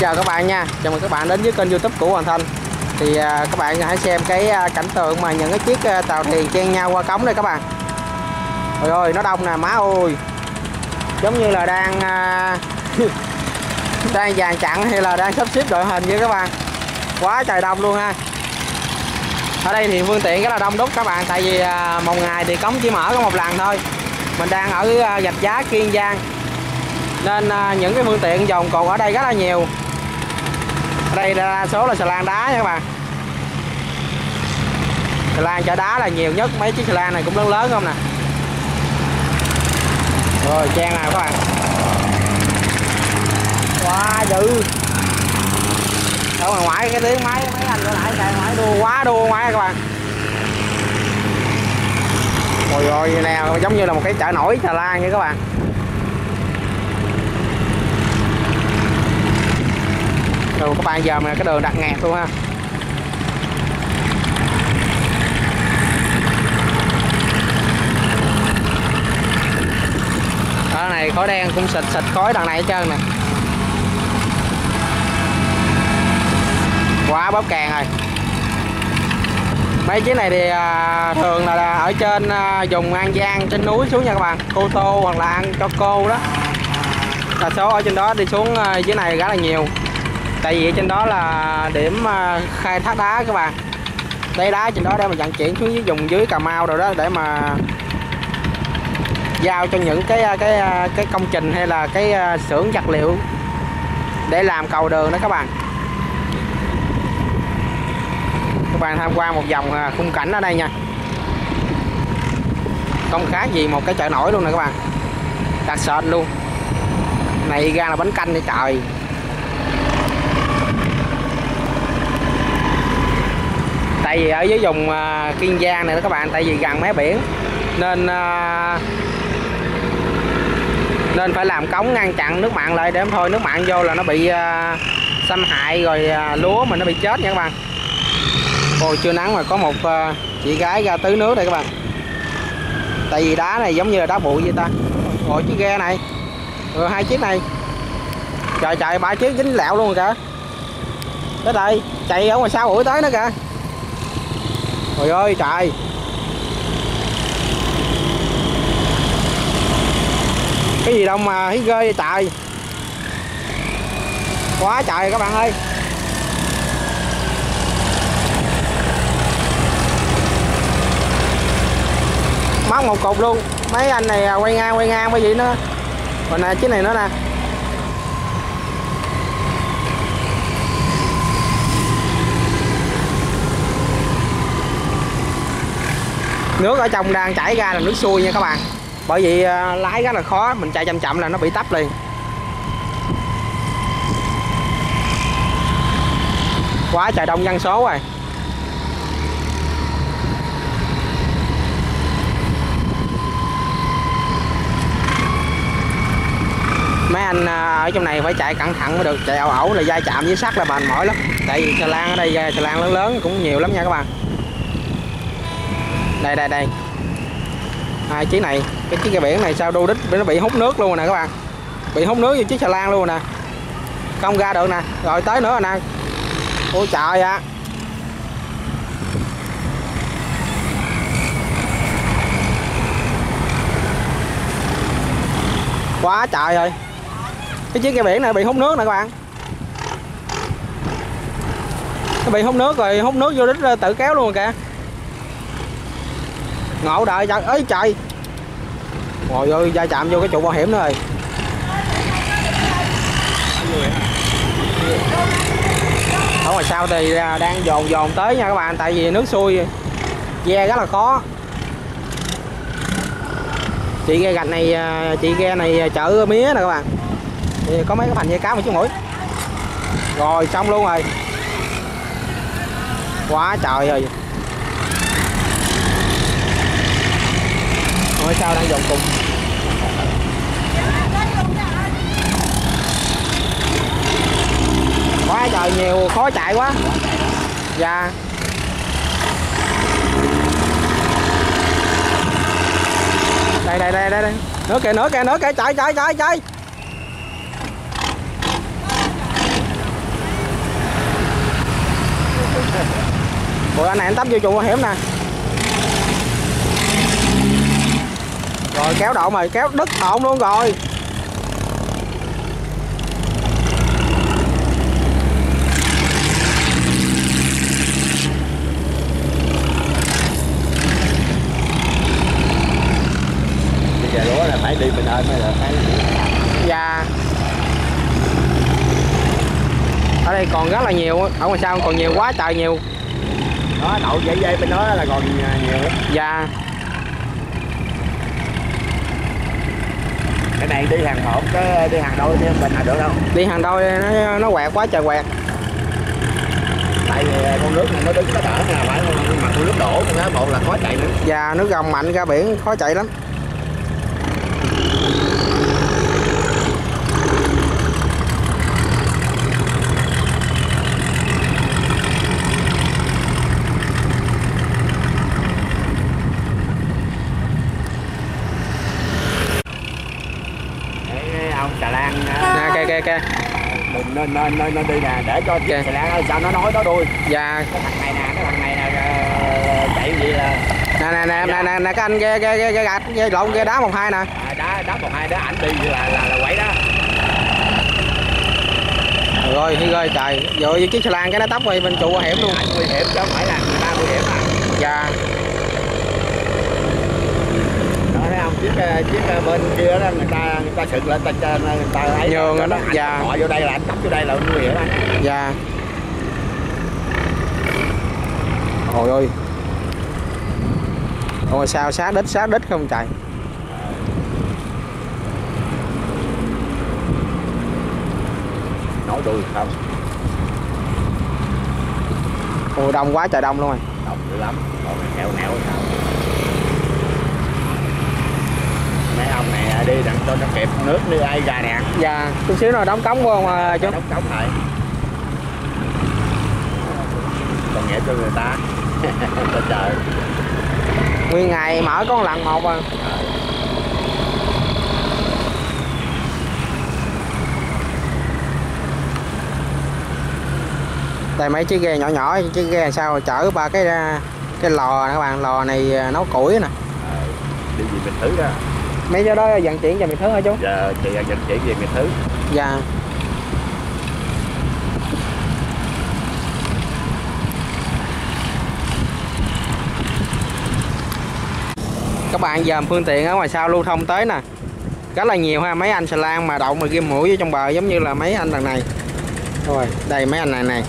Chào các bạn nha. Chào mừng các bạn đến với kênh youtube của Hoàng Thanh thì à, các bạn hãy xem cái à, cảnh tượng mà những cái chiếc à, tàu thuyền chen nhau qua cống đây các bạn. Ôi ơi nó đông nè má ơi. Giống như là đang à, đang dàn chặn hay là đang sắp xếp đội hình với các bạn. Quá trời đông luôn ha. Ở đây thì phương tiện rất là đông đúc các bạn tại vì à, một ngày thì cống chỉ mở có một lần thôi. Mình đang ở à, gạch giá kiên giang. Nên à, những cái phương tiện dòng còn ở đây rất là nhiều đây đa số là xà lan đá nha các bạn. Xà lan chở đá là nhiều nhất, mấy chiếc xà lan này cũng lớn lớn không nè. Rồi, trang nào các bạn? Quá dữ. Ở ngoài ngoại cái tiếng máy, mấy anh ở nãy chạy ngoài đua quá, đua ngoài các bạn. Rồi rồi nè giống như là một cái chợ nổi xà lan vậy các bạn. Rồi có 3 giờ mà cái đường đặt ngạt luôn ha. Đó này khói đen cũng xịt xịt khói đằng này hết trơn nè. Quá bóp càng rồi. Mấy chiếc này thì à, thường là ở trên à, vùng An Giang trên núi xuống nha các bạn. Cô tô hoặc là ăn cho cô đó. Là số ở trên đó đi xuống à, dưới này rất là nhiều tại vì trên đó là điểm à, khai thác đá các bạn. Lấy đá trên đó để mà vận chuyển xuống dưới vùng dưới Cà Mau rồi đó để mà giao cho những cái à, cái à, cái công trình hay là cái xưởng vật liệu để làm cầu đường đó các bạn. Các bạn tham quan một vòng khung cảnh ở đây nha. Không khác gì một cái chợ nổi luôn nè các bạn. Đặc sệt luôn. Này ra là bánh canh đi trời. Tại vì ở dưới vùng uh, Kiên Giang này đó các bạn tại vì gần mé biển. Nên uh, nên phải làm cống ngăn chặn nước mặn lại để thôi nước mặn vô là nó bị uh, xâm hại rồi uh, lúa mình nó bị chết nha các bạn. Ôi chưa nắng mà có một uh, chị gái ra tưới nước đây các bạn. Tại vì đá này giống như là đá bụi vậy ta. Ngồi chiếc ghe này. Rồi hai chiếc này. Trời trời ba chiếc dính lẹo luôn kìa. Tới đây chạy ở ngoài sau ủi tới nữa kìa trời ơi, trời. Cái gì đâu mà hí ghê vậy, trời. Quá trời các bạn ơi. Móc một cục luôn. Mấy anh này à, quay ngang quay ngang cái gì nữa. Còn nè chiếc này nữa nè. Nước ở trong đang chảy ra là nước xuôi nha các bạn. Bởi vì à, lái rất là khó, mình chạy chậm chậm là nó bị tấp liền. Quá trời đông dân số rồi. Mấy anh à, ở trong này phải chạy cẩn thận mới được. Chạy ẩu ẩu là dai chạm với sắt là mệt mỏi lắm. Tại vì xà lan ở đây xà lan lớn lớn cũng nhiều lắm nha các bạn đây đây đây. Hai chiếc này. Cái chiếc ghe biển này sao đu đít nó bị hút nước luôn nè các bạn. Bị hút nước vô chiếc xà lan luôn nè. Không ra được nè. Rồi tới nữa rồi nè. Ôi trời ạ. Quá trời rồi. Cái chiếc ghe biển này bị hút nước nè các bạn. Nó bị hút nước rồi, hút nước vô đít, tự kéo luôn kìa ngộ đời trời ấy trời. Rồi ơi, da chạm vô cái trụ bảo hiểm nữa rồi ở ngoài sau thì à, đang dồn dồn tới nha các bạn, tại vì nước xuôi ghe rất là khó. Chị ghe gạch này à, chị ghe này chở mía nè các bạn. Thì có mấy cái thành dây cá một chiếc mũi rồi, xong luôn rồi. Quá trời rồi ở sao đang dòng cùng? Quá trời nhiều, khó chạy quá. Dạ. Đây đây đây đây đây. Nữa kìa nữa kìa nữa kìa chạy chạy chạy chạy. Ủa, anh này anh tấp vô trụ hiểm nè. Rồi kéo độn rồi kéo đứt độn luôn rồi. Bây giờ lúa là phải đi bên ơn mới là phải Dạ. Ở đây còn rất là nhiều Ở ngoài sau còn nhiều quá trời nhiều. Đó đậu dây dây bên đó là còn nhiều. Lắm. Dạ cái này đi hàng hộp cái đi hàng đôi nhưng mình là được đâu Đi hàng đôi nó, nó quẹt quá trời quẹt tại vì con nước này nó đứng nó đỡ là phải mà con nước đổ đó bộ là khó chạy nữa Và nước gồng mạnh ra biển khó chạy lắm Đấy, ông xà lan Nè kìa kìa kìa đừng nên nên nên nên đi nè để cho Ok. xà lan sao nó nói đó đuôi. Dạ. Cái thằng này nè cái thằng này nè ờ, chạy gì là nè nè nè nè nè nè cái anh ghe ghe ghe ghe gạch ghe lộn ghe đá một hai nè. À, đá đá một hai đá ảnh đi là là là quậy đó. Rồi đi rồi trời. Rồi chiếc xà lan cái nó tấp rồi bên trụ hiểm luôn. Nguy hiểm chứ không phải là người ta nguy hiểm à dạ đó thấy không chiếc ờ, chiếc ờ, bên kia đó người ta người ta sực lên ta cho người ta ấy Nhường đó, ảnh dạ. họ vô đây là anh tấp vô đây là nguy hiểm anh dạ. Ôi ơi. Ôi sao sát đít sát đít không trời? Nổi đuôi không? Ôi đông quá trời đông luôn rồi. Đông dữ lắm. Còn nẻo nẻo sao mấy ông này đi đặng cho nó kịp nước đi ai ra nè? Dạ chút xíu nữa đóng cống vô mà chú đóng cống lại. Còn nghĩa cho người ta. Ta chờ nguyên ngày mở con lần một à đây mấy chiếc ghe nhỏ nhỏ chiếc ghe sao chở ba cái à, cái lò nè các bạn lò này à, nấu củi nè. Đi gì mình thứ đó mấy chỗ đó vận chuyển cho mình thứ hả chú? Giờ chị dẫn chỉ gì mình thứ. Dạ. Các bạn dòm phương tiện ở ngoài sau lưu thông tới nè. Rất là nhiều ha mấy anh xà lan mà đậu mà ghim mũi vô trong bờ giống như là mấy anh lần này. Rồi. Đây mấy anh này này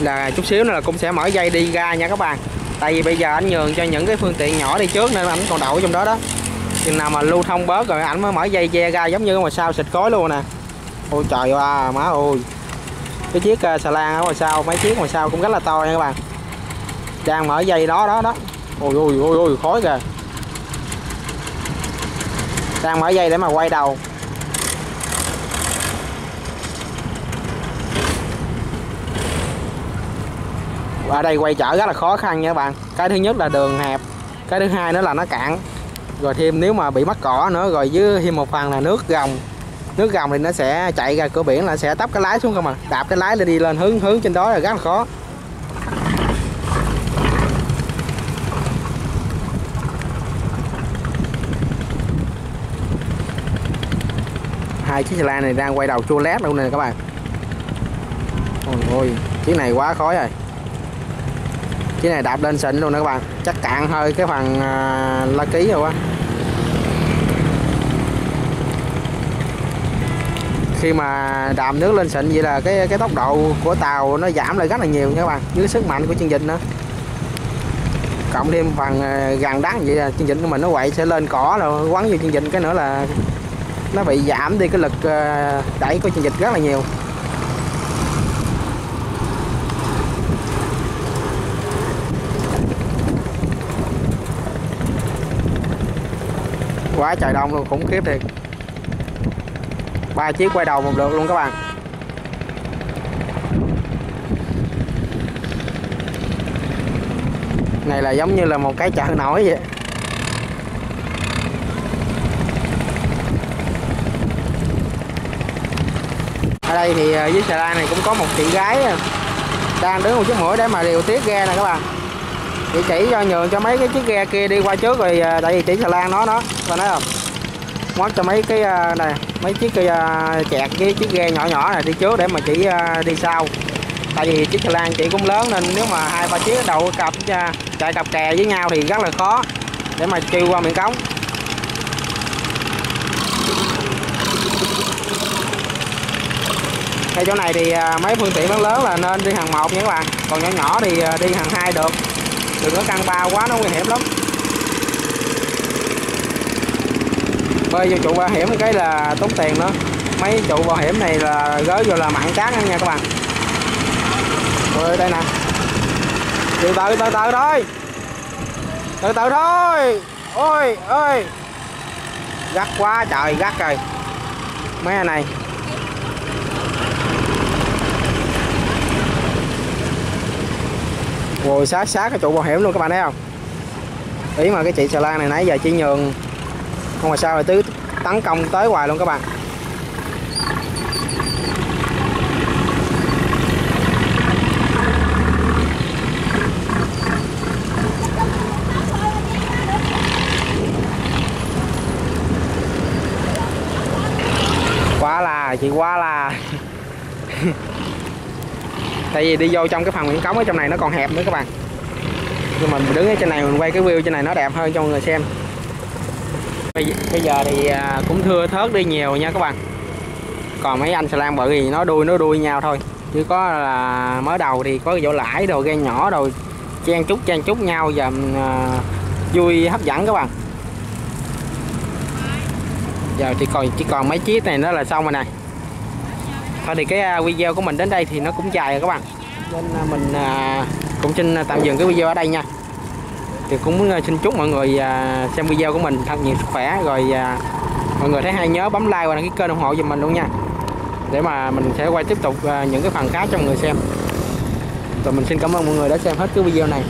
là chút xíu nữa là cũng sẽ mở dây đi ra nha các bạn. Tại vì bây giờ anh nhường cho những cái phương tiện nhỏ đi trước nên anh còn đậu trong đó đó chừng nào mà lưu thông bớt rồi ảnh mới mở dây che ra giống như ngoài sau xịt khói luôn nè. Ôi trời ơi à, má ơi. Cái chiếc à, xà lan ở ngoài sau, mấy chiếc ngoài sau cũng rất là to nha các bạn. Đang mở dây đó đó đó. Ôi ôi ôi ôi, khói kìa. Đang mở dây để mà quay đầu. Ở đây quay chở rất là khó khăn nha các bạn. Cái thứ nhất là đường hẹp, cái thứ hai nữa là nó cạn rồi thêm nếu mà bị mắc cỏ nữa, rồi với thêm một phần là nước gồng. Nước gồng thì nó sẽ chạy ra cửa biển là sẽ tấp cái lái xuống không à? Đạp cái lái lên đi lên hướng hướng trên đó là rất là khó. Hai chiếc xe lan này đang quay đầu chua lét luôn nè các bạn. Ôi ôi, chiếc này quá khói rồi chiếc này đạp lên xịn luôn nè các bạn. Chắc cạn hơi cái phần à, la ký rồi quá. Khi mà đạp nước lên xịn vậy là cái cái tốc độ của tàu nó giảm lại rất là nhiều nha các bạn dưới sức mạnh của chương trình nữa. Cộng thêm phần à, ờ, gần đắng vậy là chương trình của mình nó quậy sẽ lên cỏ rồi quấn vô chương trình cái nữa là nó bị giảm đi cái lực à, đẩy của chương trình rất là nhiều. Quá trời đông luôn, khủng khiếp thiệt. Ba chiếc quay đầu một lượt luôn các bạn. Này là giống như là một cái chợ nổi vậy. Ở đây thì ờ, dưới xà lan này cũng có một chị gái ờ, đang đứng một chiếc mũi để mà điều tiết ghe nè các bạn chị chỉ cho nhường cho mấy cái chiếc ghe kia đi qua trước rồi à, tại vì chỉ xà lan nó đó coi nói không? Móc cho mấy cái à, này, mấy chiếc cây chẹt với chiếc ghe nhỏ nhỏ này đi trước để mà chỉ đi sau. Tại vì chiếc xà lan chị cũng lớn nên nếu mà hai, ba chiếc đầu cặp chạy cặp kè với nhau thì rất là khó để mà chiêu qua miệng cống. Cái chỗ này thì mấy phương tiện lớn lớn là nên đi hàng một nha các bạn. Còn nhỏ nhỏ thì đi hàng hai được đừng có căng ba quá, nó nguy hiểm lắm. Bơi vô trụ bảo hiểm cái là tốn tiền nữa mấy trụ bảo hiểm này là gới vô là mặn cát nha các bạn. Bơi đây nè. Từ từ từ từ thôi. Từ từ thôi. Ôi ơi gắt quá, trời, gắt rồi. Mấy anh này. Ngồi sát sát cái trụ bảo hiểm luôn các bạn thấy không? Ý mà cái chị xà lan này nãy giờ chỉ nhường không mà sao lại tứ tấn công tới hoài luôn các bạn. Quá là, chị quá là. tại vì đi vô trong cái phần miễn cống ở trong này nó còn hẹp nữa các bạn. Nhưng mà mình đứng ở trên này mình quay cái view trên này nó đẹp hơn cho mọi người xem. Bây, bây giờ thì à, cũng thưa thớt đi nhiều nha các bạn. Còn mấy anh xà lan bự thì nó đuôi nó đuôi nhau thôi. Chứ có là mới đầu thì có vỗ lãi đồ ghe nhỏ đồ chen chút chen chút nhau và uh, vui hấp dẫn các bạn. Giờ thì còn chỉ còn mấy chiếc này nữa là xong rồi này thôi thì cái à, video của mình đến đây thì nó cũng dài rồi các bạn. Nên à, mình à, cũng xin tạm dừng cái video ở đây nha. Thì cũng xin chúc mọi người xem video của mình thật nhiều sức khỏe, rồi mọi người thấy hay nhớ bấm like và đăng ký kênh ủng hộ giùm mình luôn nha. Để mà mình sẽ quay tiếp tục những cái phần khác cho mọi người xem. Rồi mình xin cảm ơn mọi người đã xem hết cái video này.